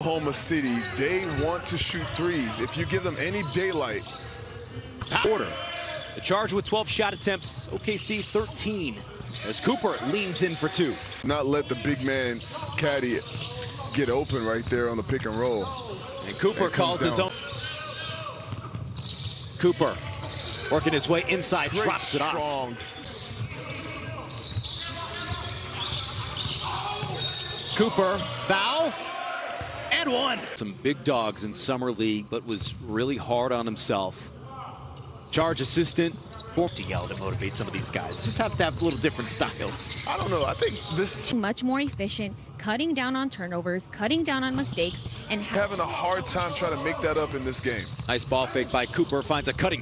Oklahoma City, they want to shoot threes. If you give them any daylight, Order. The charge with 12 shot attempts. OKC 13. As Cooper leans in for two. not let the big man caddy get open right there on the pick and roll. And Cooper comes calls his own. Cooper working his way inside, Great drops it off. Cooper, foul, and one. Some big dogs in summer league, but was really hard on himself. Charge assistant, for to yell to motivate some of these guys. Just have to have little different styles. I don't know. I think this much more efficient, cutting down on turnovers, cutting down on mistakes, and ha- having a hard time trying to make that up in this game. Nice ball fake by Cooper, finds a cutting